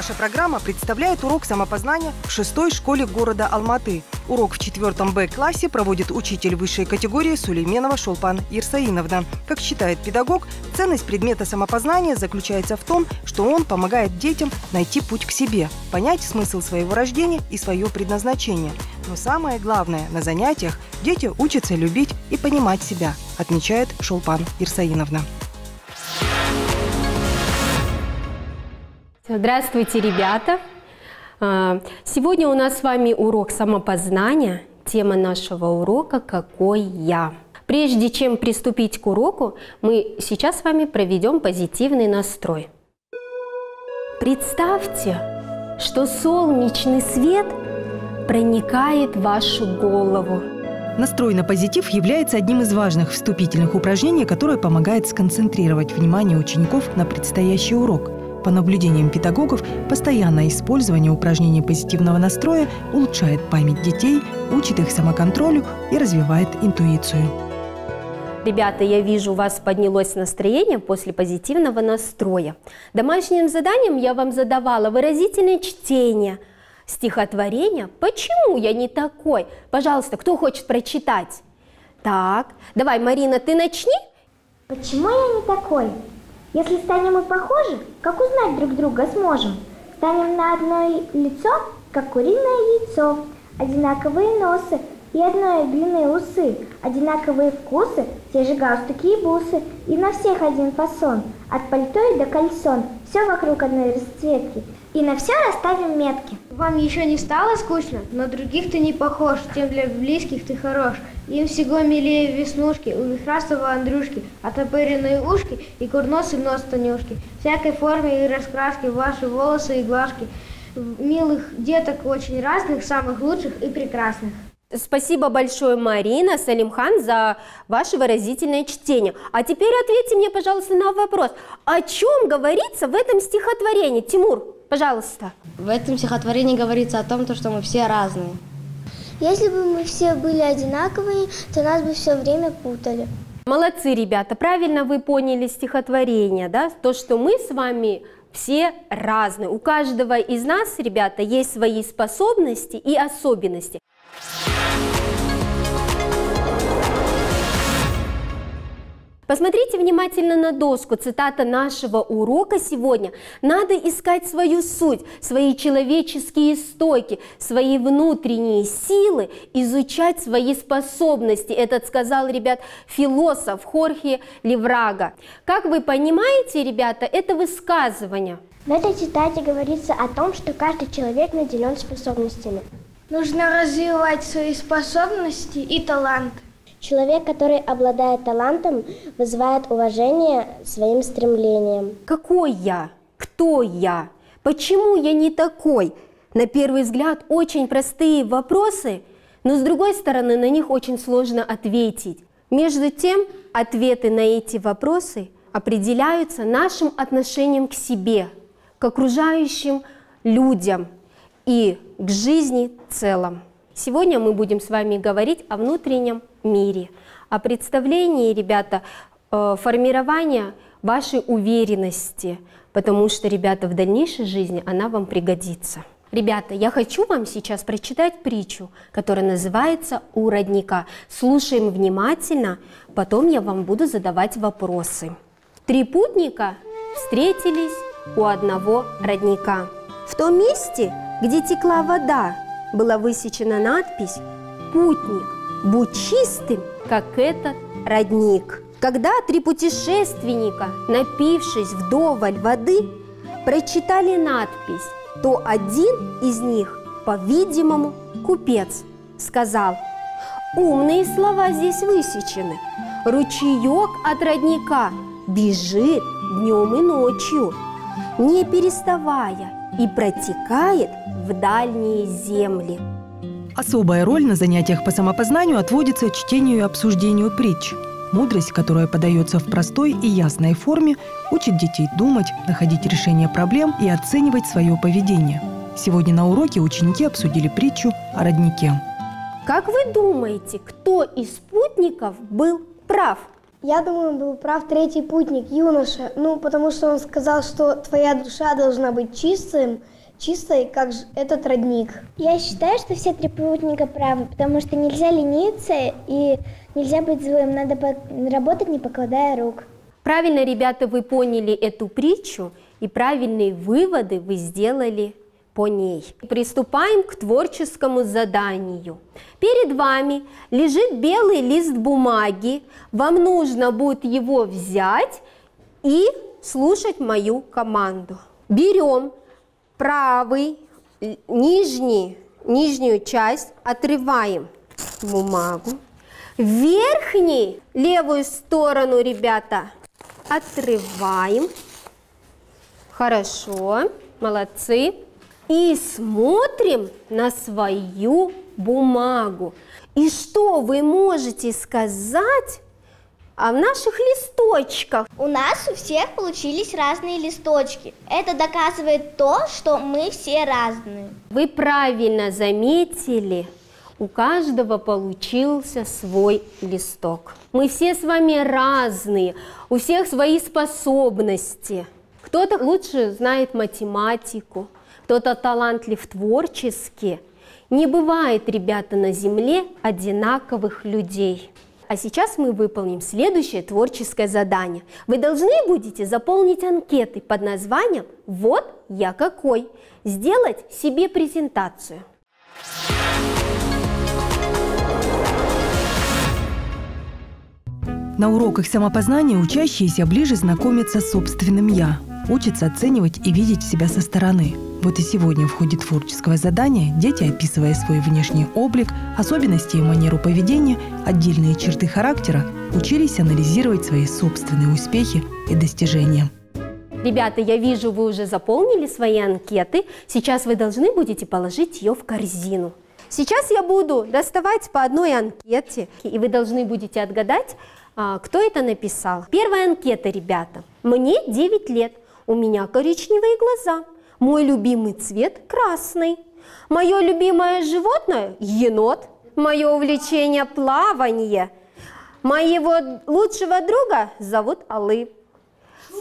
Наша программа представляет урок самопознания в шестой школе города Алматы. Урок в четвертом Б-классе проводит учитель высшей категории Сулейменова Шолпан Ирсаиновна. Как считает педагог, ценность предмета самопознания заключается в том, что он помогает детям найти путь к себе, понять смысл своего рождения и свое предназначение. Но самое главное, на занятиях дети учатся любить и понимать себя, отмечает Шолпан Ирсаиновна. Здравствуйте, ребята! А, Сегодня у нас с вами урок самопознания. Тема нашего урока «Какой я?». Прежде чем приступить к уроку, мы сейчас с вами проведем позитивный настрой. Представьте, что солнечный свет проникает в вашу голову. Настрой на позитив является одним из важных вступительных упражнений, которое помогает сконцентрировать внимание учеников на предстоящий урок. По наблюдениям педагогов, постоянное использование упражнений позитивного настроя улучшает память детей, учит их самоконтролю и развивает интуицию. Ребята, я вижу, у вас поднялось настроение после позитивного настроя. Домашним заданием я вам задавала выразительное чтение, стихотворение «Почему я не такой?» Пожалуйста, кто хочет прочитать? Так, давай, Марина, ты начни. Почему я не такой? Если станем мы похожи, как узнать друг друга сможем? Станем на одно лицо, как куриное яйцо, одинаковые носы и одной длинные усы, одинаковые вкусы, те же галстуки и бусы, и на всех один фасон, от пальто и до кальсон, все вокруг одной расцветки, и на все расставим метки. Вам еще не стало скучно? На других ты не похож, тем для близких ты хорош. Им всего милее веснушки, у вихрастого Андрюшки, отопыренные ушки и курносый нос Танюшки. Всякой формы и раскраски ваши волосы и глажки. Милых деток очень разных, самых лучших и прекрасных. Спасибо большое, Марина, Салимхан, за ваше выразительное чтение. А теперь ответьте мне, пожалуйста, на вопрос. О чем говорится в этом стихотворении? Тимур, пожалуйста. В этом стихотворении говорится о том, то, что мы все разные. Если бы мы все были одинаковые, то нас бы все время путали. Молодцы, ребята, правильно вы поняли стихотворение, да? То, что мы с вами все разные. У каждого из нас, ребята, есть свои способности и особенности. Посмотрите внимательно на доску. Цитата нашего урока сегодня. Надо искать свою суть, свои человеческие стойки, свои внутренние силы, изучать свои способности. Этот сказал, ребят, философ Хорхе Леврага. Как вы понимаете, ребята, это высказывание. В этой цитате говорится о том, что каждый человек наделен способностями. Нужно развивать свои способности и таланты. Человек, который обладает талантом, вызывает уважение своим стремлением. Какой я? Кто я? Почему я не такой? На первый взгляд очень простые вопросы, но с другой стороны на них очень сложно ответить. Между тем, ответы на эти вопросы определяются нашим отношением к себе, к окружающим людям и к жизни в целом. Сегодня мы будем с вами говорить о внутреннем мире, о представлении, ребята, э, формирования вашей уверенности, потому что, ребята, в дальнейшей жизни она вам пригодится. Ребята, я хочу вам сейчас прочитать притчу, которая называется «У родника». Слушаем внимательно, потом я вам буду задавать вопросы. Три путника встретились у одного родника. В том месте, где текла вода, была высечена надпись «Путник, будь чистым, как этот родник». Когда три путешественника, напившись вдоволь воды, прочитали надпись, то один из них, по-видимому, купец, сказал «Умные слова здесь высечены. Ручеек от родника бежит днем и ночью, не переставая, и протекает в дальние земли. Особая роль на занятиях по самопознанию отводится чтению и обсуждению притч. Мудрость, которая подается в простой и ясной форме, учит детей думать, находить решение проблем и оценивать свое поведение. Сегодня на уроке ученики обсудили притчу о роднике. Как вы думаете, кто из спутников был прав? Я думаю, был прав третий путник, юноша. Ну, потому что он сказал, что твоя душа должна быть чистым, чистой, как этот родник. Я считаю, что все три путника правы, потому что нельзя лениться и нельзя быть злым, надо работать, не покладая рук. Правильно, ребята, вы поняли эту притчу, и правильные выводы вы сделали по ней. Приступаем к творческому заданию. Перед вами лежит белый лист бумаги. Вам нужно будет его взять и слушать мою команду. Берем правый, нижний, нижнюю часть, отрываем бумагу. Верхний, левую сторону, ребята, отрываем. Хорошо, молодцы. И смотрим на свою бумагу. И что вы можете сказать о наших листочках? У нас у всех получились разные листочки. Это доказывает то, что мы все разные. Вы правильно заметили, у каждого получился свой листок. Мы все с вами разные, у всех свои способности. Кто-то лучше знает математику, кто-то талантлив творчески. Не бывает, ребята, на Земле одинаковых людей. А сейчас мы выполним следующее творческое задание. Вы должны будете заполнить анкеты под названием «Вот я какой». Сделать себе презентацию. На уроках самопознания учащиеся ближе знакомятся с собственным «я», учатся оценивать и видеть себя со стороны. Вот и сегодня в ходе творческого задания дети, описывая свой внешний облик, особенности и манеру поведения, отдельные черты характера, учились анализировать свои собственные успехи и достижения. Ребята, я вижу, вы уже заполнили свои анкеты. Сейчас вы должны будете положить ее в корзину. Сейчас я буду доставать по одной анкете, и вы должны будете отгадать, а, кто это написал. Первая анкета, ребята. Мне 9 лет, у меня коричневые глаза, мой любимый цвет красный, мое любимое животное – енот, мое увлечение – плавание, моего лучшего друга зовут Алып.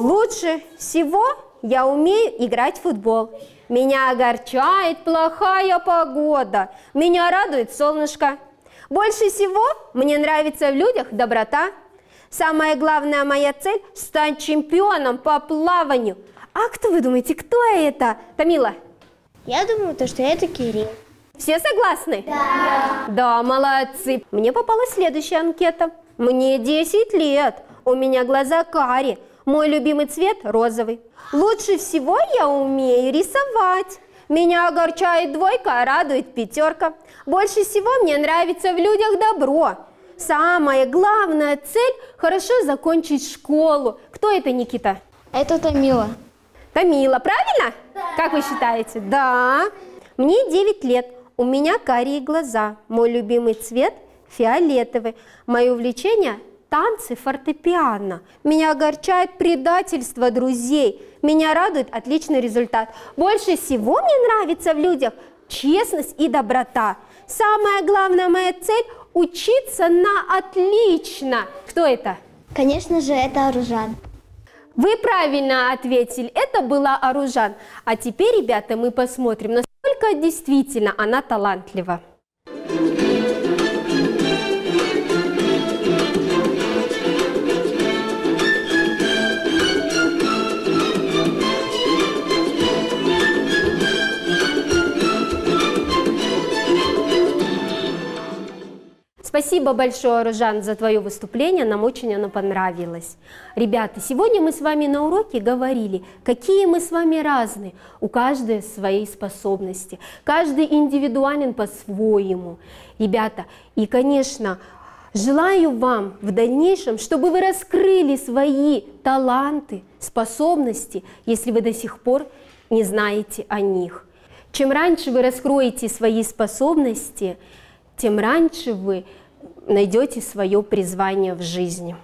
Лучше всего я умею играть в футбол. Меня огорчает плохая погода. Меня радует солнышко. Больше всего мне нравится в людях доброта. Самая главная моя цель – стать чемпионом по плаванию. А кто вы думаете, кто это? Тамила, Я думаю, то, что это Кирилл. все согласны? Да. Да, молодцы. Мне попалась следующая анкета. Мне 10 лет. У меня глаза кари. Мой любимый цвет розовый. Лучше всего я умею рисовать. Меня огорчает двойка, а радует пятерка. Больше всего мне нравится в людях добро. Самая главная цель – хорошо закончить школу. Кто это, Никита? Это Тамила. Тамила, правильно? Да. Как вы считаете? Да. Мне 9 лет. У меня карие глаза. Мой любимый цвет фиолетовый. Мое увлечение – танцы фортепиано. Меня огорчает предательство друзей. Меня радует отличный результат. Больше всего мне нравится в людях честность и доброта. Самая главная моя цель – учиться на отлично. Кто это? Конечно же, это Аружан. Вы правильно ответили, это была Аружан. А теперь, ребята, мы посмотрим, насколько действительно она талантлива. Спасибо большое, Ружан, за твое выступление. Нам очень оно понравилось. Ребята, сегодня мы с вами на уроке говорили, какие мы с вами разные. У каждой свои способности. Каждый индивидуален по-своему. Ребята, и, конечно, желаю вам в дальнейшем, чтобы вы раскрыли свои таланты, способности, если вы до сих пор не знаете о них. Чем раньше вы раскроете свои способности, тем раньше вы найдете свое призвание в жизни.